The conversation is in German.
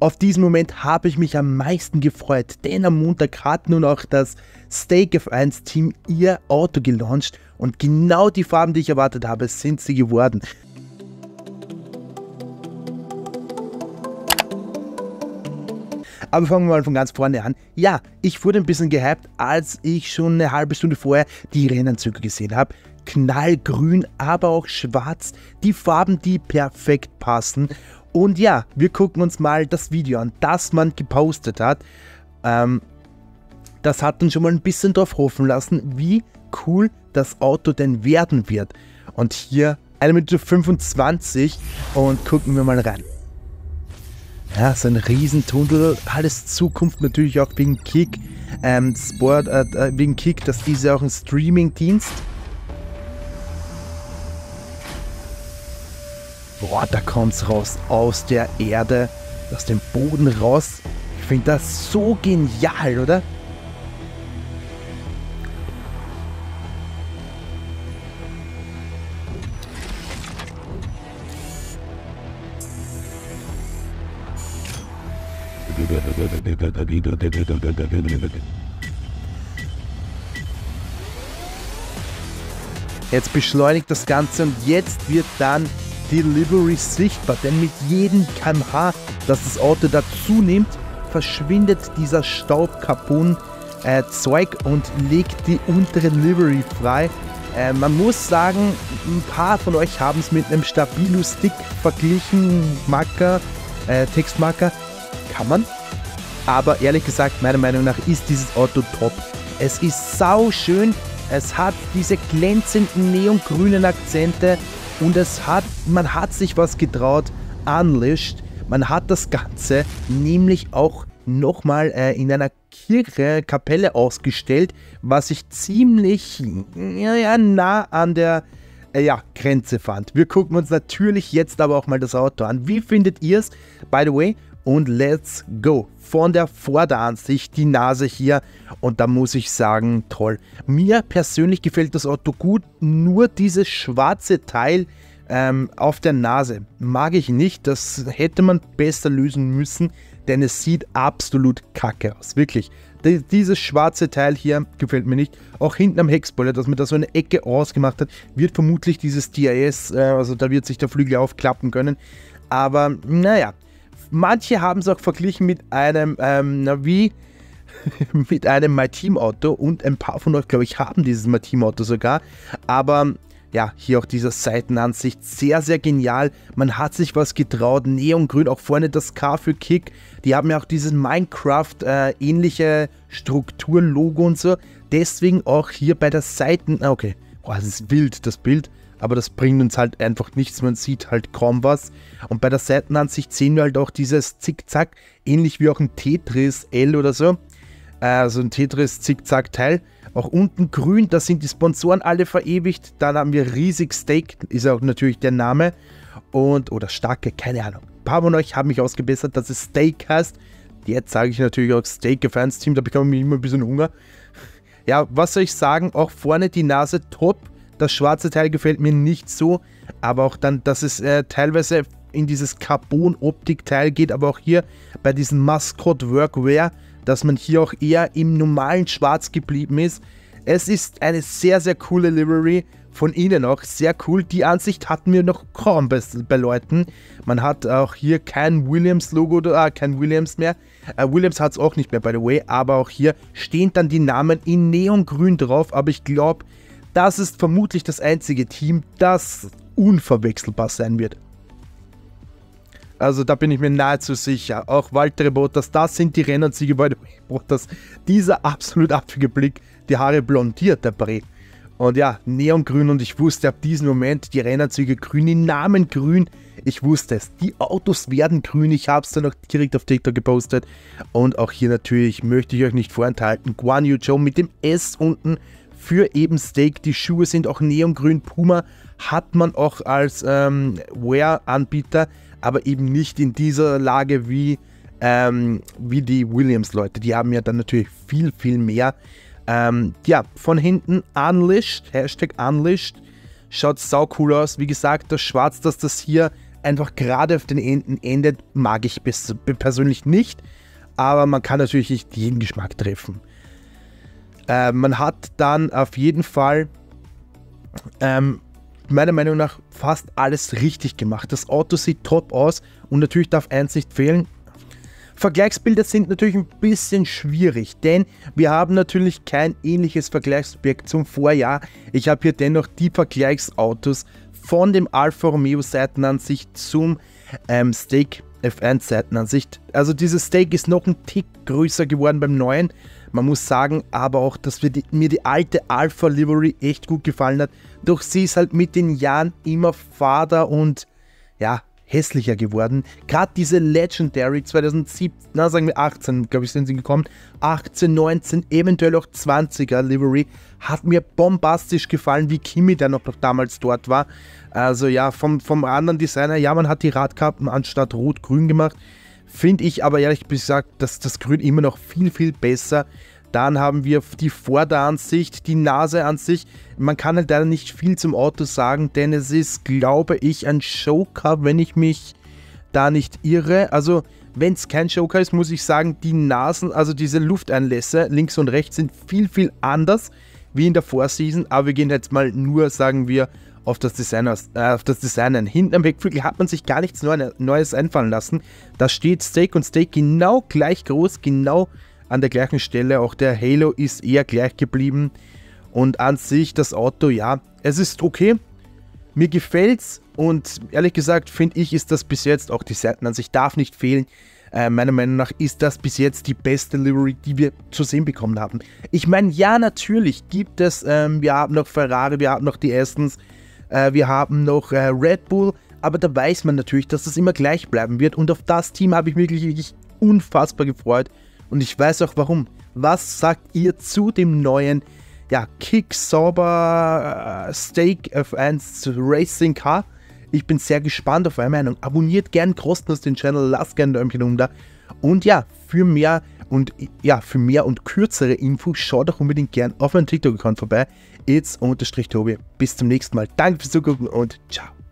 Auf diesen Moment habe ich mich am meisten gefreut, denn am Montag hat nun auch das Stake F1 Team ihr Auto gelauncht und genau die Farben, die ich erwartet habe, sind sie geworden. Aber fangen wir mal von ganz vorne an. Ja, ich wurde ein bisschen gehypt, als ich schon eine halbe Stunde vorher die Rennanzüge gesehen habe. Knallgrün, aber auch schwarz. Die Farben, die perfekt passen. Und ja, wir gucken uns mal das Video an, das man gepostet hat. Ähm, das hat uns schon mal ein bisschen darauf hoffen lassen, wie cool das Auto denn werden wird. Und hier 1 Minute 25 und gucken wir mal rein. Ja, so ein Riesentunnel, alles Zukunft natürlich auch wegen Kick. Ähm, Sport, äh, äh, wegen Kick, das ist ja auch ein Streaming-Dienst. Boah, da kommt's raus aus der Erde, aus dem Boden raus. Ich finde das so genial, oder? Jetzt beschleunigt das Ganze und jetzt wird dann Delivery sichtbar, denn mit jedem kmh, das das Auto dazu nimmt, verschwindet dieser Staubkapun äh, Zeug und legt die untere Livery frei. Äh, man muss sagen, ein paar von euch haben es mit einem Stabilo-Stick verglichen, Marker, äh, Textmarker. Kann man. Aber ehrlich gesagt, meiner Meinung nach ist dieses Auto top. Es ist sau schön. Es hat diese glänzenden neongrünen Akzente und es hat, man hat sich was getraut. Unleashed. Man hat das Ganze nämlich auch nochmal äh, in einer Kirche, Kapelle ausgestellt, was ich ziemlich ja, nah an der äh, ja, Grenze fand. Wir gucken uns natürlich jetzt aber auch mal das Auto an. Wie findet ihr es? By the way, und let's go. Von der Vorderansicht die Nase hier und da muss ich sagen, toll. Mir persönlich gefällt das Auto gut, nur dieses schwarze Teil ähm, auf der Nase mag ich nicht. Das hätte man besser lösen müssen, denn es sieht absolut kacke aus. Wirklich. Dieses schwarze Teil hier gefällt mir nicht. Auch hinten am Heckspoiler, dass man da so eine Ecke ausgemacht hat, wird vermutlich dieses DIS, äh, also da wird sich der Flügel aufklappen können. Aber naja, Manche haben es auch verglichen mit einem, ähm, na mit einem My Team Auto und ein paar von euch, glaube ich, haben dieses My Team Auto sogar. Aber ja, hier auch diese Seitenansicht, sehr, sehr genial. Man hat sich was getraut, Neongrün, auch vorne das K für Kick. Die haben ja auch dieses Minecraft-ähnliche äh, Strukturlogo und so. Deswegen auch hier bei der Seiten, ah, okay, boah, das ist wild, das Bild aber das bringt uns halt einfach nichts, man sieht halt kaum was. Und bei der Seitenansicht sehen wir halt auch dieses Zickzack, ähnlich wie auch ein Tetris L oder so. Also ein Tetris Zickzack-Teil. Auch unten grün, da sind die Sponsoren alle verewigt. Dann haben wir riesig Steak, ist auch natürlich der Name. Und, oder starke, keine Ahnung. Ein paar von euch haben mich ausgebessert, dass es Steak heißt. Jetzt sage ich natürlich auch Steak Fans Team, da bekomme ich immer ein bisschen Hunger. Ja, was soll ich sagen? Auch vorne die Nase top das schwarze Teil gefällt mir nicht so, aber auch dann, dass es äh, teilweise in dieses Carbon-Optik-Teil geht, aber auch hier bei diesem Mascot Workwear, dass man hier auch eher im normalen Schwarz geblieben ist. Es ist eine sehr, sehr coole Livery. Von ihnen auch sehr cool. Die Ansicht hatten wir noch kaum bei, bei Leuten. Man hat auch hier kein Williams-Logo, äh, kein Williams mehr. Äh, Williams hat es auch nicht mehr, by the way. Aber auch hier stehen dann die Namen in Neongrün drauf. Aber ich glaube, das ist vermutlich das einzige Team, das unverwechselbar sein wird. Also da bin ich mir nahezu sicher. Auch Walter Bottas, das sind die Rennernsiege bei Bottas. Dieser absolut abfällige Blick, die Haare blondiert, der Bre. Und ja, Neongrün und ich wusste ab diesem Moment, die Rennanzüge grün, die Namen grün. Ich wusste es. Die Autos werden grün. Ich habe es dann auch direkt auf TikTok gepostet. Und auch hier natürlich möchte ich euch nicht vorenthalten. Guan Yu Zhou mit dem S unten für eben Steak. Die Schuhe sind auch neongrün. Puma hat man auch als ähm, Wear-Anbieter, aber eben nicht in dieser Lage wie, ähm, wie die Williams-Leute. Die haben ja dann natürlich viel, viel mehr. Ähm, ja, von hinten Unleashed, Hashtag Unleashed. Schaut sau cool aus. Wie gesagt, das Schwarz, das das hier einfach gerade auf den Enden endet, mag ich persönlich nicht. Aber man kann natürlich nicht jeden Geschmack treffen. Äh, man hat dann auf jeden Fall ähm, meiner Meinung nach fast alles richtig gemacht. Das Auto sieht top aus und natürlich darf eins nicht fehlen. Vergleichsbilder sind natürlich ein bisschen schwierig, denn wir haben natürlich kein ähnliches Vergleichsobjekt zum Vorjahr. Ich habe hier dennoch die Vergleichsautos von dem Alfa Romeo Seitenansicht zum ähm, Steak F1 Seitenansicht. Also dieses Steak ist noch ein Tick größer geworden beim neuen. Man muss sagen, aber auch, dass die, mir die alte Alpha Livery echt gut gefallen hat. Doch sie ist halt mit den Jahren immer fader und ja, hässlicher geworden. Gerade diese Legendary 2017, na sagen wir 18, glaube ich, sind sie gekommen. 18, 19, eventuell auch 20er Livery hat mir bombastisch gefallen, wie Kimi dann noch damals dort war. Also ja, vom, vom anderen Designer, ja, man hat die Radkappen anstatt rot-grün gemacht. Finde ich aber ehrlich gesagt, dass das Grün immer noch viel, viel besser. Dann haben wir die Vorderansicht, die Nase an sich. Man kann halt leider nicht viel zum Auto sagen, denn es ist, glaube ich, ein Joker, wenn ich mich da nicht irre. Also, wenn es kein Joker ist, muss ich sagen, die Nasen, also diese Lufteinlässe links und rechts sind viel, viel anders wie in der Vorseason. Aber wir gehen jetzt mal nur, sagen wir, auf das Design, äh, auf das Design Hinten am Heckflügel hat man sich gar nichts Neues einfallen lassen. Da steht Steak und Steak genau gleich groß, genau an der gleichen Stelle. Auch der Halo ist eher gleich geblieben. Und an sich das Auto, ja, es ist okay. Mir gefällt's und ehrlich gesagt finde ich, ist das bis jetzt auch die Seitenansicht darf nicht fehlen. Äh, meiner Meinung nach ist das bis jetzt die beste Livery, die wir zu sehen bekommen haben. Ich meine, ja, natürlich gibt es, ähm, wir haben noch Ferrari, wir haben noch die Astons, äh, wir haben noch äh, Red Bull, aber da weiß man natürlich, dass das immer gleich bleiben wird und auf das Team habe ich mich wirklich, wirklich unfassbar gefreut und ich weiß auch warum. Was sagt ihr zu dem neuen ja, Kick Sauber äh, Steak F1 Racing Car? Ich bin sehr gespannt auf eure Meinung. Abonniert gern kostenlos den Channel, lasst gerne ein Däumchen unter. Und ja, für mehr und ja, für mehr und kürzere Infos schaut doch unbedingt gern auf meinem TikTok-Account vorbei. It's unterstrich Tobi. Bis zum nächsten Mal. Danke fürs Zugucken und ciao.